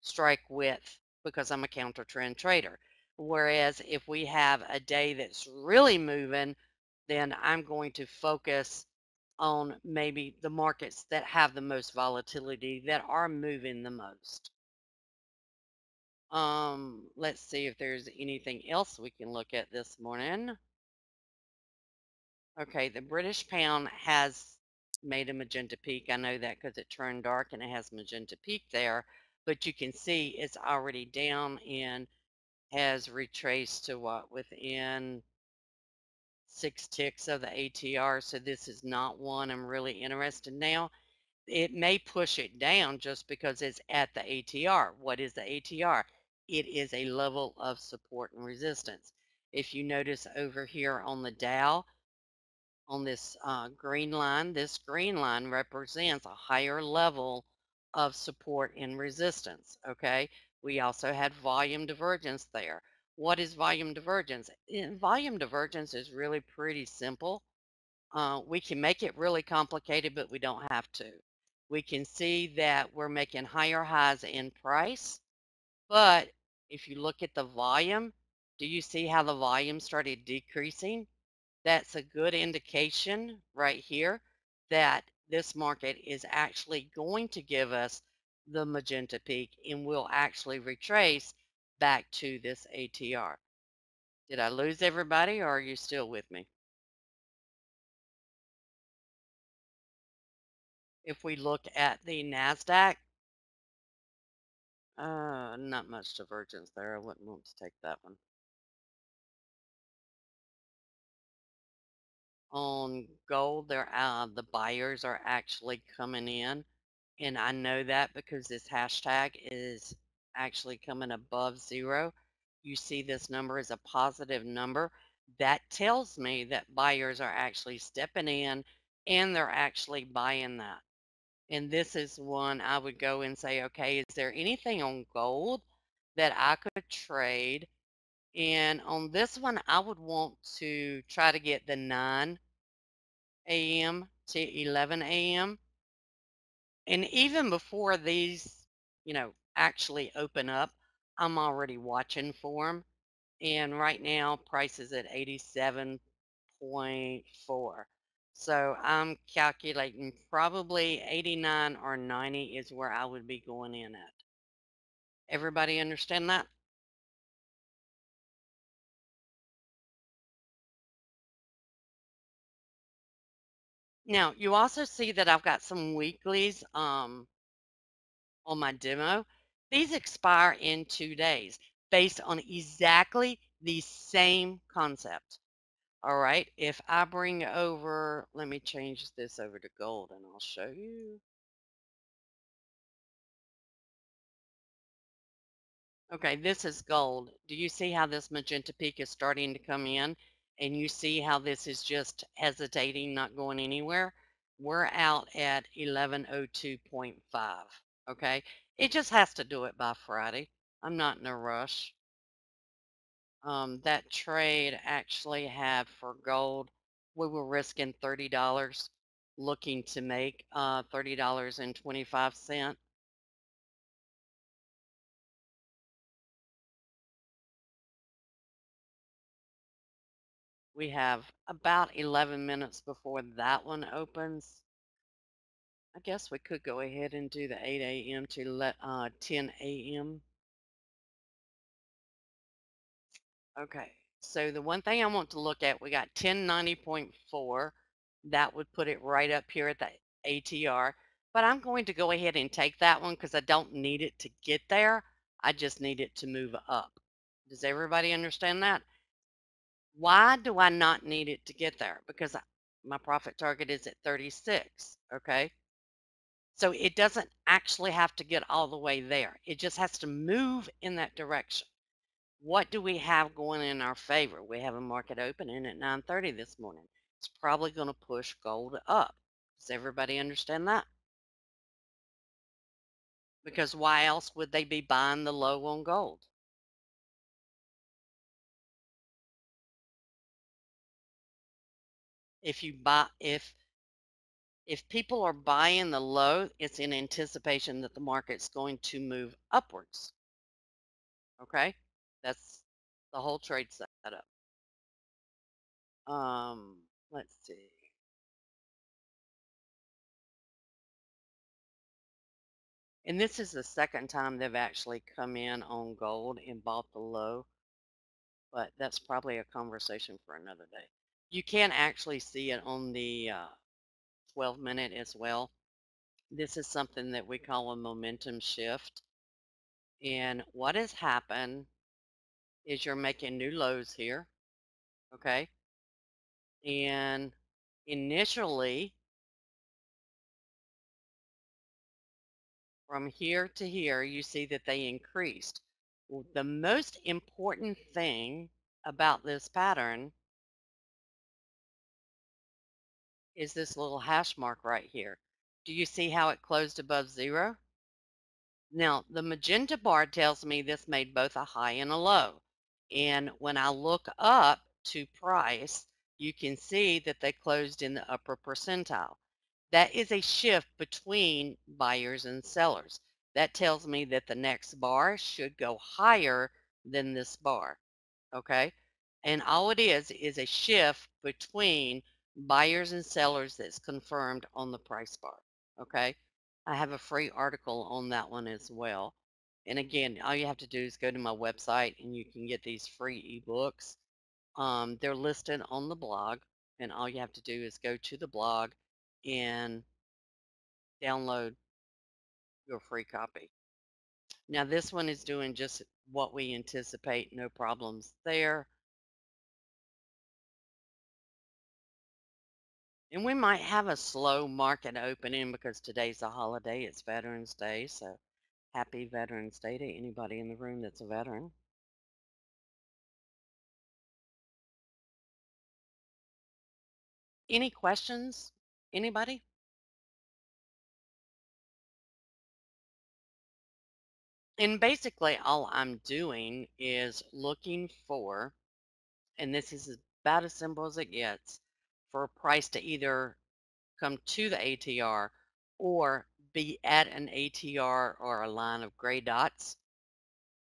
S2: strike width because I'm a counter trend trader. Whereas if we have a day that's really moving, then I'm going to focus on maybe the markets that have the most volatility that are moving the most. Um, let's see if there's anything else we can look at this morning. Okay, the British pound has made a magenta peak. I know that because it turned dark and it has magenta peak there. But you can see it's already down and has retraced to what within six ticks of the ATR. So this is not one I'm really interested in now. It may push it down just because it's at the ATR. What is the ATR? It is a level of support and resistance. If you notice over here on the Dow, on this uh, green line. This green line represents a higher level of support and resistance, okay? We also had volume divergence there. What is volume divergence? In volume divergence is really pretty simple. Uh, we can make it really complicated, but we don't have to. We can see that we're making higher highs in price But if you look at the volume, do you see how the volume started decreasing? That's a good indication right here that this market is actually going to give us the magenta peak and will actually retrace back to this ATR. Did I lose everybody or are you still with me? If we look at the NASDAQ, uh, not much divergence there. I wouldn't want to take that one. On gold, there uh, the buyers are actually coming in, and I know that because this hashtag is actually coming above zero. You see this number is a positive number. That tells me that buyers are actually stepping in and they're actually buying that. And this is one I would go and say, okay, is there anything on gold that I could trade? And on this one, I would want to try to get the 9 a.m. to 11 a.m. And even before these, you know, actually open up, I'm already watching for them. And right now, price is at 87.4. So I'm calculating probably 89 or 90 is where I would be going in at. Everybody understand that? Now, you also see that I've got some weeklies um, on my demo. These expire in two days based on exactly the same concept. All right, if I bring over, let me change this over to gold and I'll show you. Okay, this is gold. Do you see how this magenta peak is starting to come in? And you see how this is just hesitating, not going anywhere? We're out at 1102.5, okay? It just has to do it by Friday. I'm not in a rush. Um, that trade actually had for gold, we were risking $30, looking to make uh, $30.25. We have about 11 minutes before that one opens. I guess we could go ahead and do the 8 a.m. to let uh, 10 a.m. Okay, so the one thing I want to look at, we got 1090.4. That would put it right up here at the ATR. But I'm going to go ahead and take that one because I don't need it to get there. I just need it to move up. Does everybody understand that? Why do I not need it to get there? Because my profit target is at 36, okay? So it doesn't actually have to get all the way there. It just has to move in that direction. What do we have going in our favor? We have a market opening at 9:30 this morning. It's probably going to push gold up. Does everybody understand that? Because why else would they be buying the low on gold? If you buy if if people are buying the low, it's in anticipation that the market's going to move upwards. Okay? That's the whole trade setup. Um, let's see. And this is the second time they've actually come in on gold and bought the low. But that's probably a conversation for another day. You can actually see it on the uh, 12 minute as well. This is something that we call a momentum shift. And what has happened is you're making new lows here. Okay. And initially, from here to here, you see that they increased. The most important thing about this pattern is this little hash mark right here. Do you see how it closed above zero? Now, the magenta bar tells me this made both a high and a low. And when I look up to price, you can see that they closed in the upper percentile. That is a shift between buyers and sellers. that tells me that the next bar should go higher than this bar. Okay. And all it is is a shift between buyers and sellers that's confirmed on the price bar. Okay. I have a free article on that one as well. And again, all you have to do is go to my website and you can get these free ebooks. Um, they're listed on the blog, and all you have to do is go to the blog and download your free copy. Now, this one is doing just what we anticipate, no problems there. And we might have a slow market opening because today's a holiday. It's Veterans Day. So happy Veterans Day to anybody in the room that's a veteran. Any questions? Anybody? And basically, all I'm doing is looking for, and this is about as simple as it gets, for a price to either come to the ATR or be at an ATR or a line of gray dots.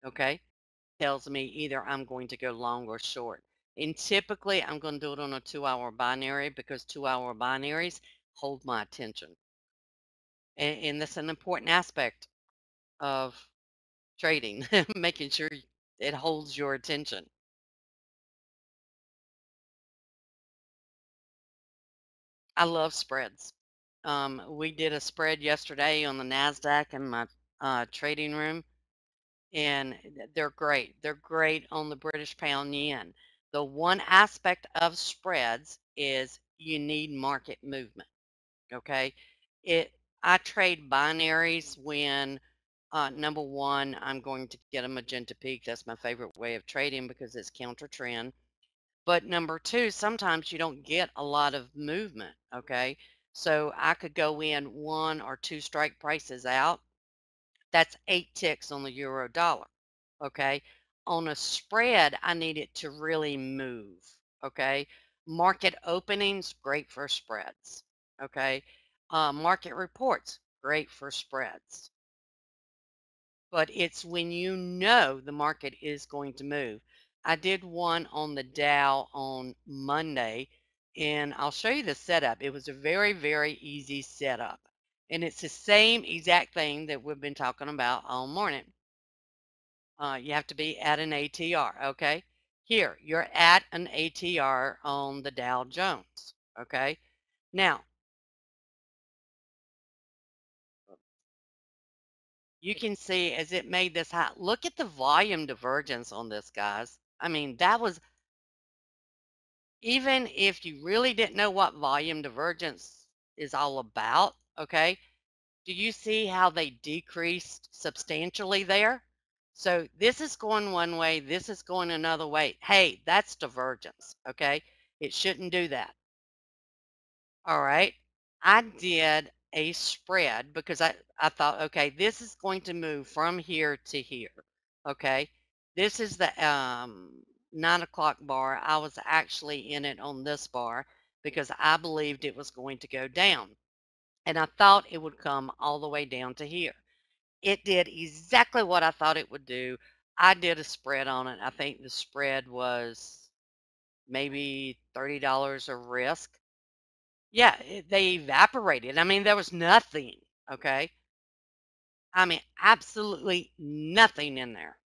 S2: Okay. Tells me either I'm going to go long or short. And typically, I'm going to do it on a two hour binary because two hour binaries hold my attention. And, and that's an important aspect of trading, making sure it holds your attention. I love spreads. Um, we did a spread yesterday on the NASDAQ in my uh, trading room, and they're great. They're great on the British pound yen. The one aspect of spreads is you need market movement. Okay. It I trade binaries when uh, number one, I'm going to get a magenta peak. That's my favorite way of trading because it's counter trend. But number two, sometimes you don't get a lot of movement. Okay. So I could go in one or two strike prices out. That's eight ticks on the euro dollar. Okay. On a spread, I need it to really move. Okay. Market openings, great for spreads. Okay. Uh, market reports, great for spreads. But it's when you know the market is going to move. I did one on the Dow on Monday, and I'll show you the setup. It was a very, very easy setup. And it's the same exact thing that we've been talking about all morning. Uh, you have to be at an ATR, okay? Here, you're at an ATR on the Dow Jones, okay? Now, you can see as it made this high, look at the volume divergence on this, guys. I mean, that was, even if you really didn't know what volume divergence is all about, okay, do you see how they decreased substantially there? So this is going one way, this is going another way. Hey, that's divergence, okay? It shouldn't do that. All right. I did a spread because I, I thought, okay, this is going to move from here to here. Okay. This is the um, nine o'clock bar. I was actually in it on this bar because I believed it was going to go down. And I thought it would come all the way down to here. It did exactly what I thought it would do. I did a spread on it. I think the spread was maybe $30 of risk. Yeah, it, they evaporated. I mean, there was nothing, okay? I mean, absolutely nothing in there.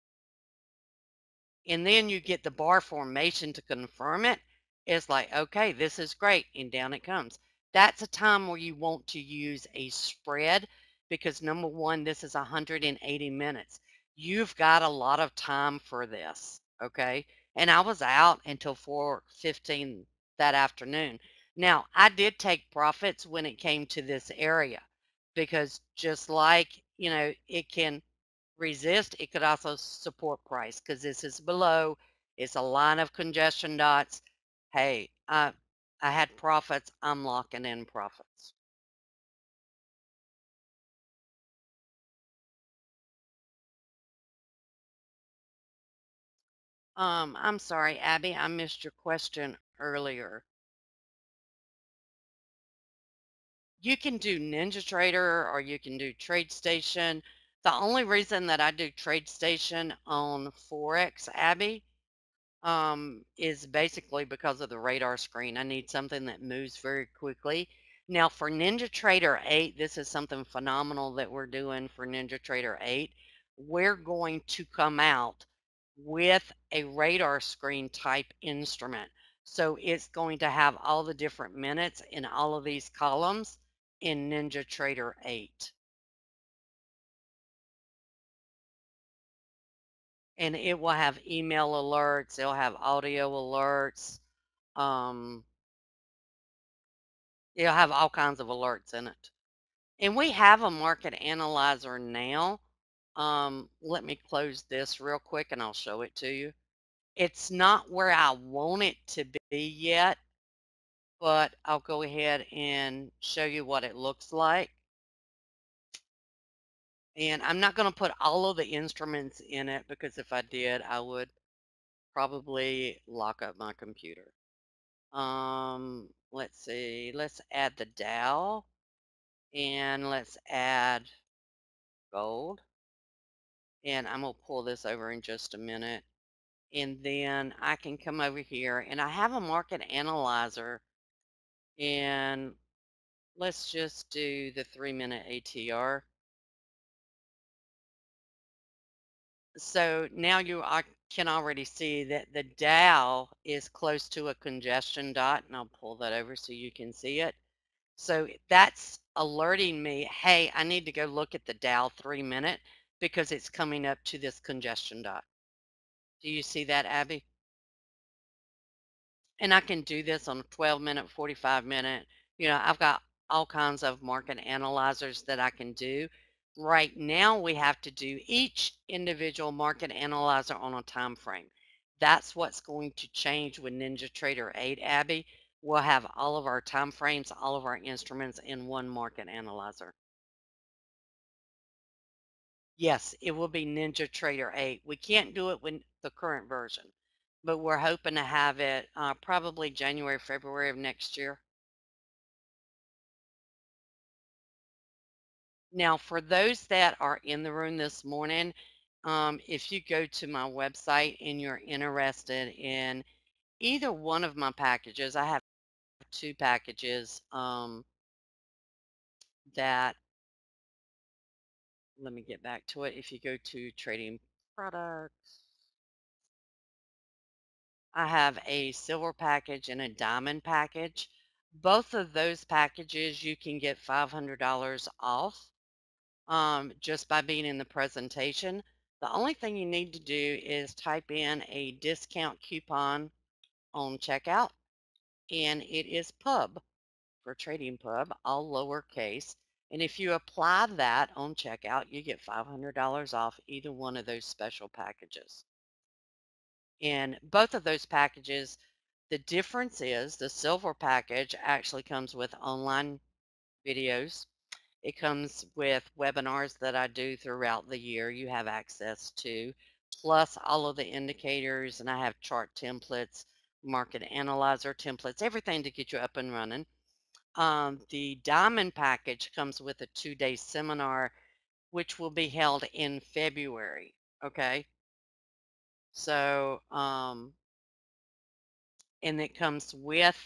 S2: And then you get the bar formation to confirm it. It's like, okay, this is great. And down it comes. That's a time where you want to use a spread because number one, this is 180 minutes. You've got a lot of time for this, okay? And I was out until 4:15 that afternoon. Now, I did take profits when it came to this area because just like, you know, it can resist, it could also support price because this is below, it's a line of congestion dots. Hey, I, I had profits, I'm locking in profits. Um, I'm sorry, Abby, I missed your question earlier. You can do NinjaTrader or you can do TradeStation. The only reason that I do TradeStation on Forex, Abby, um, is basically because of the radar screen. I need something that moves very quickly. Now for NinjaTrader 8, this is something phenomenal that we're doing for NinjaTrader 8. We're going to come out with a radar screen type instrument. So it's going to have all the different minutes in all of these columns in NinjaTrader 8. And it will have email alerts, it'll have audio alerts, um, it'll have all kinds of alerts in it. And we have a market analyzer now. Um, let me close this real quick and I'll show it to you. It's not where I want it to be yet, but I'll go ahead and show you what it looks like. And I'm not going to put all of the instruments in it because if I did, I would probably lock up my computer. Um, let's see, let's add the Dow and let's add gold. And I'm going to pull this over in just a minute. And then I can come over here and I have a market analyzer and let's just do the three minute ATR. So now you I can already see that the Dow is close to a congestion dot, and I'll pull that over so you can see it. So that's alerting me, hey, I need to go look at the Dow three minute because it's coming up to this congestion dot. Do you see that, Abby? And I can do this on a 12 minute, 45 minute. You know, I've got all kinds of market analyzers that I can do. Right now, we have to do each individual market analyzer on a time frame. That's what's going to change with NinjaTrader 8, Abby. We'll have all of our time frames, all of our instruments in one market analyzer. Yes, it will be NinjaTrader 8. We can't do it with the current version, but we're hoping to have it uh, probably January, February of next year. Now, for those that are in the room this morning, um, if you go to my website and you're interested in either one of my packages, I have two packages um, that, let me get back to it. If you go to trading products, I have a silver package and a diamond package. Both of those packages you can get $500 off um, just by being in the presentation. The only thing you need to do is type in a discount coupon on checkout, and it is PUB for Trading Pub, all lowercase. And if you apply that on checkout, you get $500 off either one of those special packages. And both of those packages, the difference is the silver package actually comes with online videos it comes with webinars that I do throughout the year you have access to, plus all of the indicators, and I have chart templates, market analyzer templates, everything to get you up and running. Um, the Diamond package comes with a two-day seminar, which will be held in February, okay? So, um, and it comes with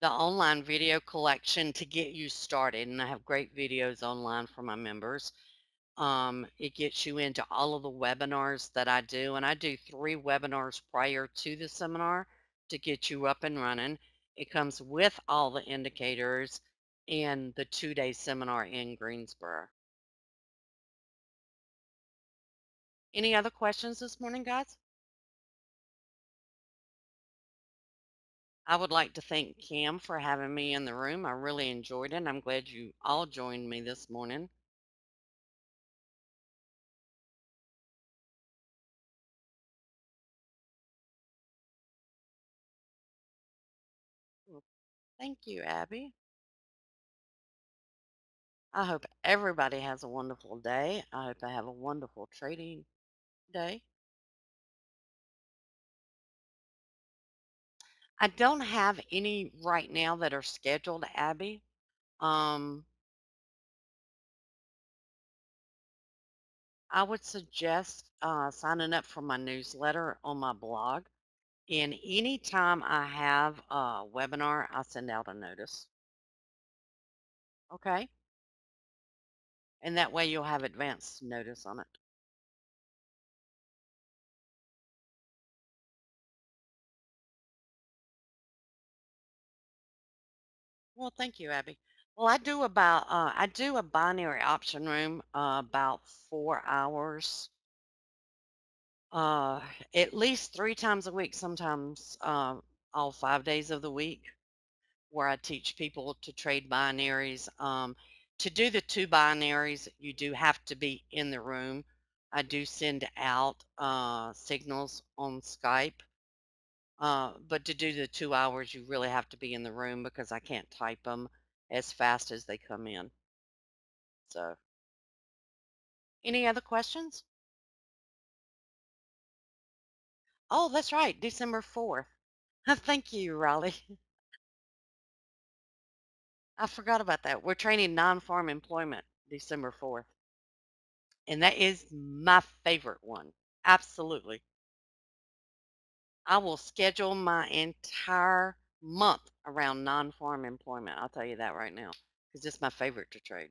S2: the online video collection to get you started. And I have great videos online for my members. Um, it gets you into all of the webinars that I do. And I do three webinars prior to the seminar to get you up and running. It comes with all the indicators and the two-day seminar in Greensboro. Any other questions this morning, guys? I would like to thank Cam for having me in the room. I really enjoyed it. And I'm glad you all joined me this morning. Well, thank you, Abby. I hope everybody has a wonderful day. I hope they have a wonderful trading day. I don't have any right now that are scheduled, Abby. Um, I would suggest uh, signing up for my newsletter on my blog. And anytime I have a webinar, I send out a notice. Okay? And that way you'll have advance notice on it. Well, thank you, Abby. Well, I do about uh, I do a binary option room uh, about four hours, uh, at least three times a week, sometimes uh, all five days of the week, where I teach people to trade binaries. Um, to do the two binaries, you do have to be in the room. I do send out uh, signals on Skype. Uh, but to do the two hours, you really have to be in the room because I can't type them as fast as they come in. So, any other questions? Oh, that's right, December 4th. Thank you, Raleigh. I forgot about that. We're training non-farm employment December 4th. And that is my favorite one. Absolutely. I will schedule my entire month around non-farm employment. I'll tell you that right now because it's my favorite to trade.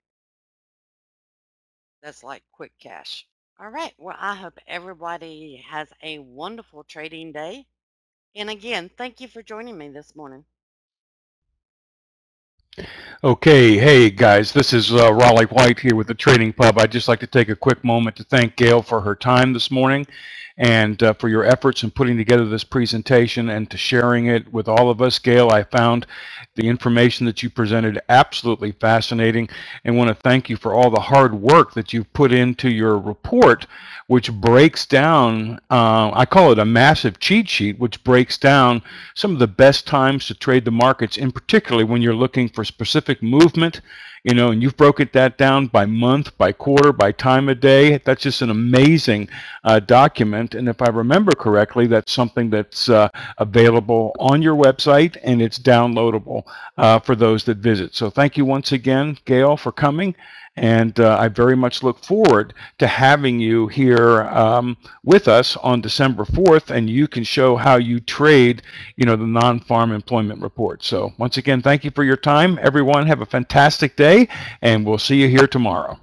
S2: That's like quick cash. All right. Well, I hope everybody has a wonderful trading day. And again, thank you for joining me this morning.
S3: Okay, hey guys, this is uh, Raleigh White here with the Trading Pub. I'd just like to take a quick moment to thank Gail for her time this morning and uh, for your efforts in putting together this presentation and to sharing it with all of us. Gail, I found the information that you presented absolutely fascinating and want to thank you for all the hard work that you've put into your report, which breaks down, uh, I call it a massive cheat sheet, which breaks down some of the best times to trade the markets, in particularly when you're looking for specific movement you know, and you've broken that down by month, by quarter, by time of day. That's just an amazing uh, document. And if I remember correctly, that's something that's uh, available on your website and it's downloadable uh, for those that visit. So thank you once again, Gail, for coming. And uh, I very much look forward to having you here um, with us on December 4th, and you can show how you trade, you know, the non-farm employment report. So once again, thank you for your time. Everyone, have a fantastic day, and we'll see you here tomorrow.